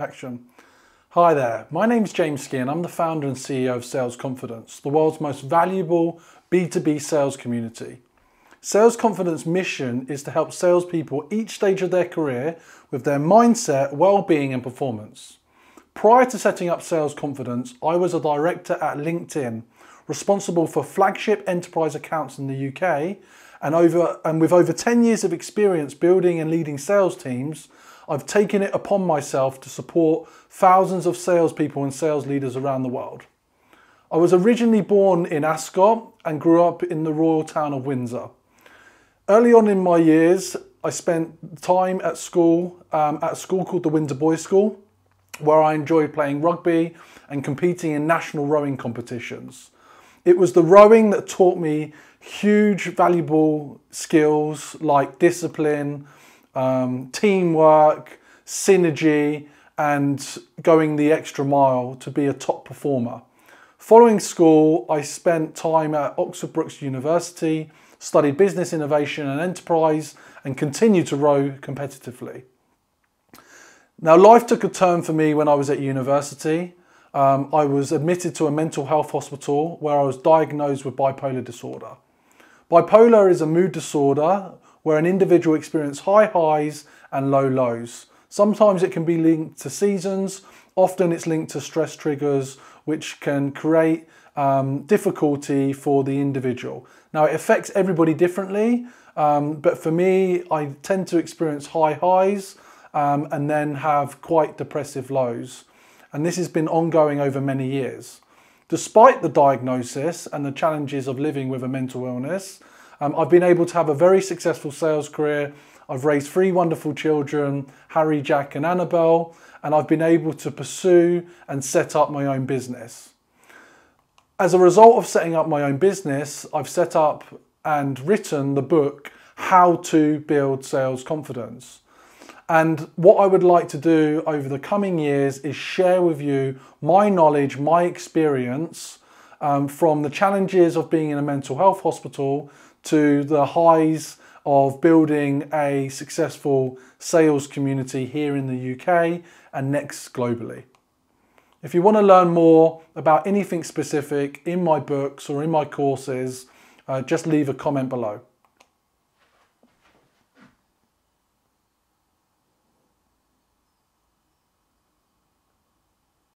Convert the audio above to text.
Action. Hi there, my name is James Ski and I'm the founder and CEO of Sales Confidence, the world's most valuable B2B sales community. Sales Confidence mission is to help salespeople each stage of their career with their mindset, well-being and performance. Prior to setting up Sales Confidence, I was a director at LinkedIn, responsible for flagship enterprise accounts in the UK and over and with over 10 years of experience building and leading sales teams, I've taken it upon myself to support thousands of salespeople and sales leaders around the world. I was originally born in Ascot and grew up in the royal town of Windsor. Early on in my years, I spent time at school, um, at a school called the Windsor Boys School, where I enjoyed playing rugby and competing in national rowing competitions. It was the rowing that taught me huge valuable skills like discipline, um, teamwork, synergy, and going the extra mile to be a top performer. Following school, I spent time at Oxford Brookes University, studied business innovation and enterprise, and continued to row competitively. Now, life took a turn for me when I was at university. Um, I was admitted to a mental health hospital where I was diagnosed with bipolar disorder. Bipolar is a mood disorder where an individual experiences high highs and low lows. Sometimes it can be linked to seasons, often it's linked to stress triggers, which can create um, difficulty for the individual. Now, it affects everybody differently, um, but for me, I tend to experience high highs um, and then have quite depressive lows. And this has been ongoing over many years. Despite the diagnosis and the challenges of living with a mental illness, um, I've been able to have a very successful sales career. I've raised three wonderful children, Harry, Jack, and Annabelle, and I've been able to pursue and set up my own business. As a result of setting up my own business, I've set up and written the book, How to Build Sales Confidence. And what I would like to do over the coming years is share with you my knowledge, my experience um, from the challenges of being in a mental health hospital to the highs of building a successful sales community here in the UK and next globally. If you want to learn more about anything specific in my books or in my courses, uh, just leave a comment below.